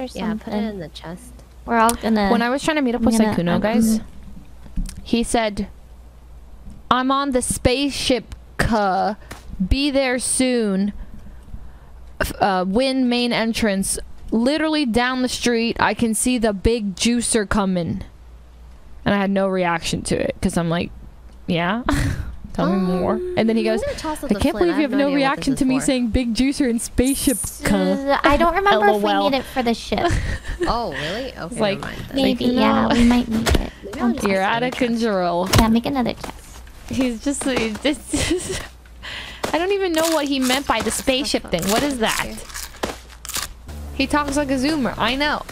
or something. Yeah, put it in the chest. We're all gonna. when I was trying to meet up with I'm gonna- Sykkuno, I'm guys, gonna- he said, "I'm on the spaceship. Ka, be there soon. F- Uh, win main entrance. Literally down the street, I can see the big juicer coming." And I had no reaction to it because I'm like, "Yeah, tell me more." And then he goes, I'm gonna toss it "I to can't believe you have no no reaction to me for. saying big juicer and spaceship." Ka. Uh, I don't remember if we need it for the ship. Oh, really? Okay, like- never mind then. Maybe, Like, yeah, we might need it. Maybe You're out of control. Yeah, make another test. He's just, he's just I don't even know what he meant by the spaceship thing. What is that? He talks like a zoomer. I know.